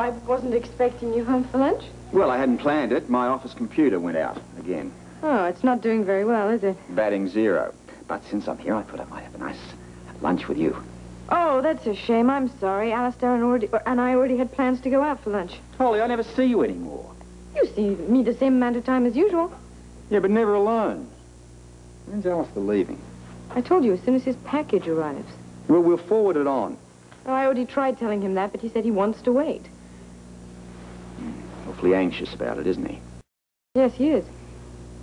I wasn't expecting you home for lunch. Well, I hadn't planned it. My office computer went out again. Oh, it's not doing very well, is it? Batting zero. But since I'm here, I thought I might have a nice lunch with you. Oh, that's a shame. I'm sorry. Alistair and, already, and I already had plans to go out for lunch. Holly, I never see you anymore. You see me the same amount of time as usual. Yeah, but never alone. When's Alistair leaving? I told you as soon as his package arrives. Well, we'll forward it on. Oh, I already tried telling him that, but he said he wants to wait. Awfully anxious about it, isn't he? Yes, he is.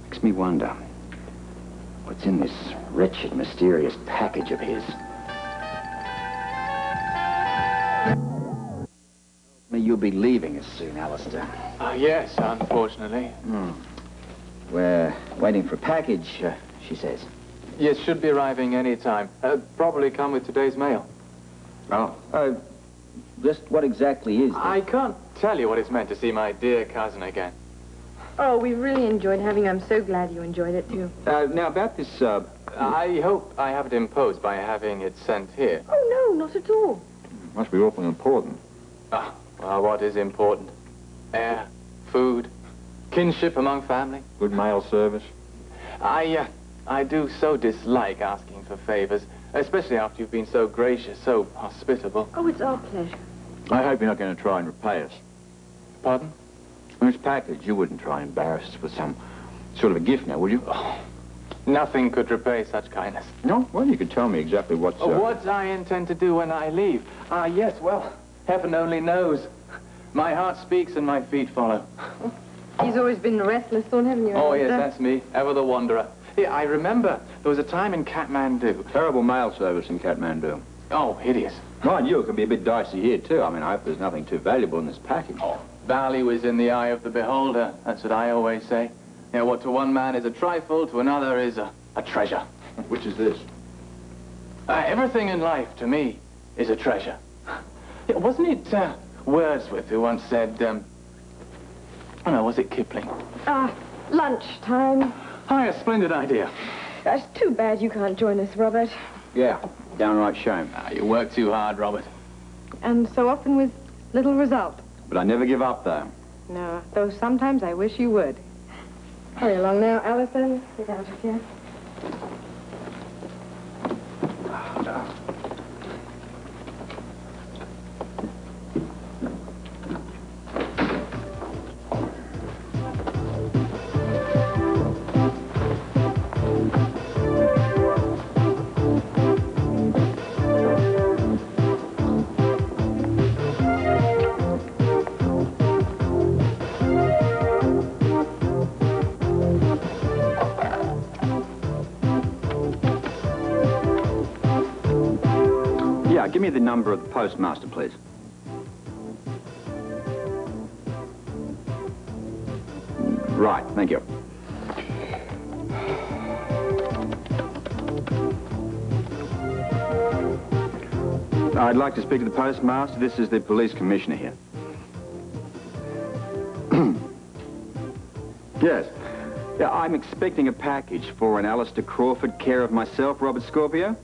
Makes me wonder. What's in this wretched, mysterious package of his? Me, you'll be leaving us soon, Alistair. Uh, yes, unfortunately. Hmm. We're waiting for a package, uh, she says. Yes, should be arriving any time. Uh, probably come with today's mail. Oh. Uh, just what exactly is this? I can't tell you what it's meant to see my dear cousin again. Oh, we've really enjoyed having you. I'm so glad you enjoyed it, too. Uh, now, about this, uh... I hope I haven't imposed by having it sent here. Oh, no, not at all. It Must be awfully important. Ah, well, what is important? Air, food, kinship among family. Good mail service. I, uh, I do so dislike asking for favors, especially after you've been so gracious, so hospitable. Oh, it's our pleasure. I hope you're not going to try and repay us. Pardon? This package, you wouldn't try and embarrass us with some sort of a gift now, would you? Oh, nothing could repay such kindness. No? Well, you could tell me exactly what's... Uh... What I intend to do when I leave. Ah, yes, well, heaven only knows. My heart speaks and my feet follow. He's always been restless, don't haven't you? Oh, yes, that's me. Ever the wanderer. Yeah, I remember there was a time in Kathmandu. Terrible mail service in Kathmandu. Oh, hideous. Mind you, it can be a bit dicey here, too. I mean, I hope there's nothing too valuable in this package. Oh, value is in the eye of the beholder. That's what I always say. You know, what to one man is a trifle, to another is a, a treasure. Which is this? Uh, everything in life, to me, is a treasure. Yeah, wasn't it uh, Wordsworth who once said, um, oh no, was it Kipling? Ah, lunchtime. Hi, a splendid idea. It's too bad you can't join us, Robert. Yeah, downright shame. Ah, you work too hard, Robert. And so often with little result. But I never give up, though. No, though sometimes I wish you would. Hurry along now, Allison. Get out of here. Yeah, give me the number of the postmaster, please. Right, thank you. I'd like to speak to the postmaster. This is the police commissioner here. yes. Yeah, I'm expecting a package for an Alistair Crawford, care of myself, Robert Scorpio.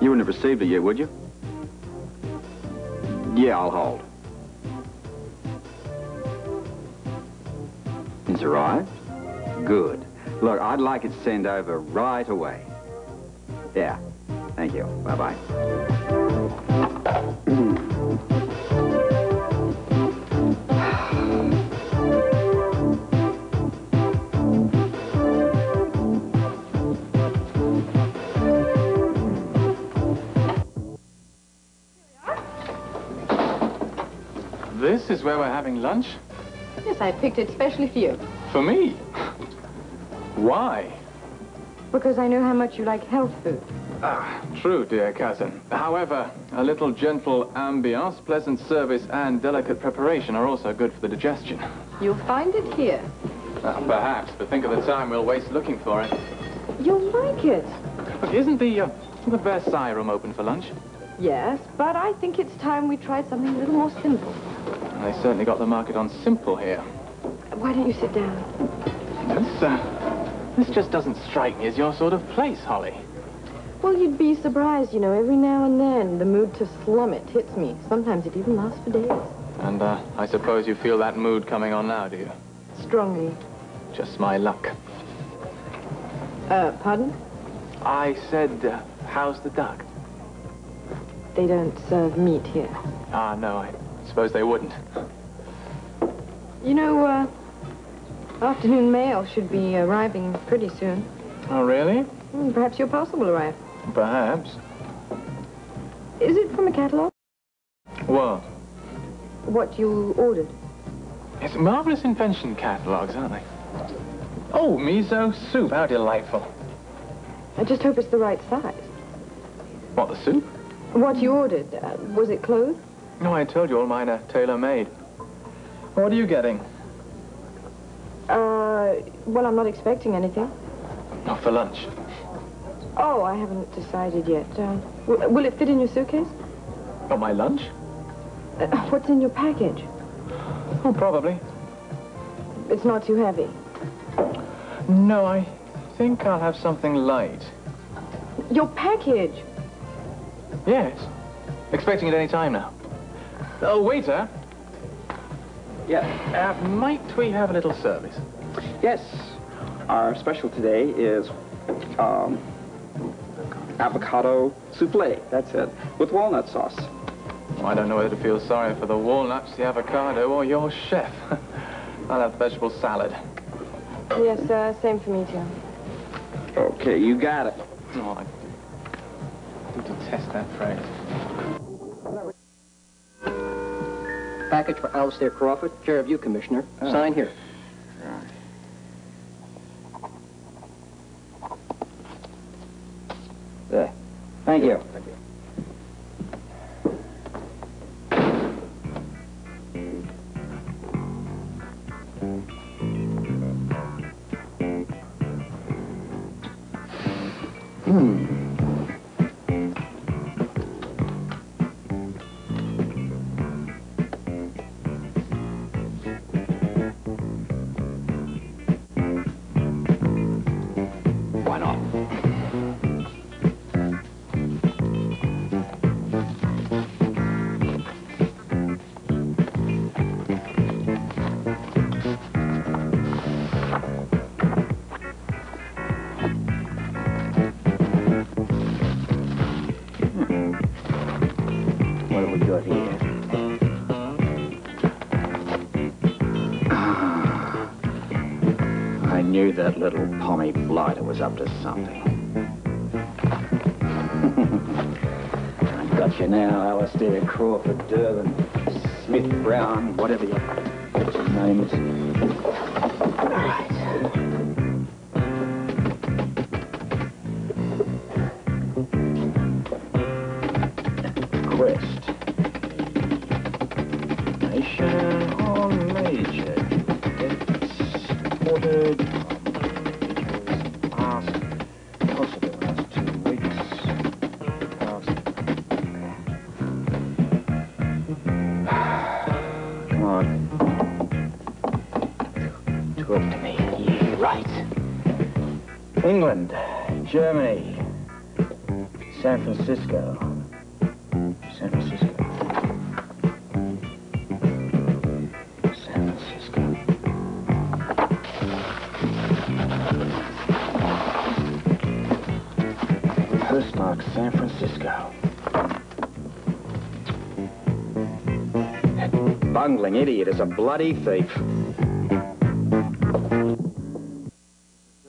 You wouldn't have received it yet, would you? Yeah, I'll hold. It's arrived? Good. Look, I'd like it sent over right away. Yeah. Thank you. Bye-bye. This is where we're having lunch? Yes, I picked it specially for you. For me? Why? Because I know how much you like health food. Ah, true, dear cousin. However, a little gentle ambiance, pleasant service, and delicate preparation are also good for the digestion. You'll find it here. Ah, perhaps, but think of the time we'll waste looking for it. You'll like it. Look, isn't the, uh, the Versailles room open for lunch? Yes, but I think it's time we tried something a little more simple. They certainly got the market on simple here. Why don't you sit down? This, uh, this just doesn't strike me as your sort of place, Holly. Well, Well, you'd be surprised, you know. Every now and then, the mood to slum it hits me. Sometimes it even lasts for days. And uh, I suppose you feel that mood coming on now, do you? Strongly. Just my luck. Uh, pardon? I said, uh, how's the duck? They don't serve meat here. Ah, no, I suppose they wouldn't. You know, uh, afternoon mail should be arriving pretty soon. Oh, really? Hmm, Perhaps your parcel will arrive. Perhaps. Is it from a catalog? What? What you ordered? It's marvelous invention catalogs, aren't they? Oh, miso soup. How delightful. I just hope it's the right size. What, the soup? What you ordered, uh, was it clothes? No, I told you all mine are tailor-made. What are you getting? Uh, well, I'm not expecting anything. Not for lunch. Oh, I haven't decided yet. Uh, will it fit in your suitcase? Not my lunch? Uh, what's in your package? Oh, probably. It's not too heavy. No, I think I'll have something light. Your package! Yes. Expecting it any time now. Oh, waiter. Yeah, uh, might we have a little service? Yes. Our special today is um, avocado souffle. That's it. With walnut sauce. Oh, I don't know whether to feel sorry for the walnuts, the avocado, or your chef. I'll have vegetable salad. Yes, uh, same for me, too. Okay, you got it. Oh, I do detest that phrase. Package for Alistair Crawford, care of you, Commissioner. Oh. Sign here. There. Thank you. Why Here? Ah. I knew that little pommy blighter was up to something. I've got you now, Alistair Crawford Durbin, Smith Brown, whatever your, your name is. All right. It's ordered. Past. Possible last two weeks. Come on. Talk to me. Yeah, right. England, Germany, San Francisco. Postmark San Francisco. That bungling idiot is a bloody thief.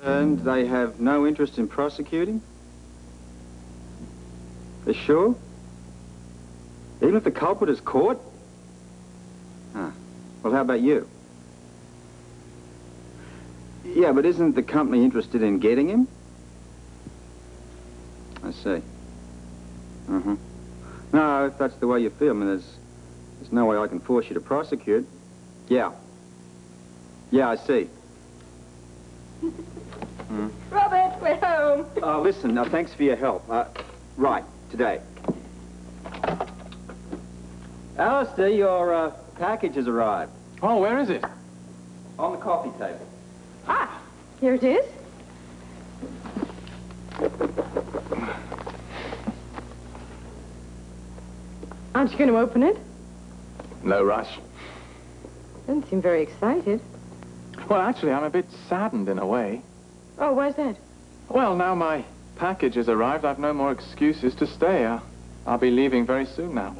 And they have no interest in prosecuting? They're sure? Even if the culprit is caught? Huh. Well, how about you? Yeah, but isn't the company interested in getting him? I see. Uh-huh. No, if that's the way you feel, I mean, there's, there's no way I can force you to prosecute. Yeah. Yeah, I see. Robert, we're home. Uh, listen, now, thanks for your help. Uh, right, today. Alistair, your uh, package has arrived. Oh, where is it? On the coffee table. Ah, here it is. Aren't you going to open it? No rush. Doesn't seem very excited. Well, actually, I'm a bit saddened in a way. Oh, why's that? Well, now my package has arrived, I've no more excuses to stay. Uh, I'll be leaving very soon now.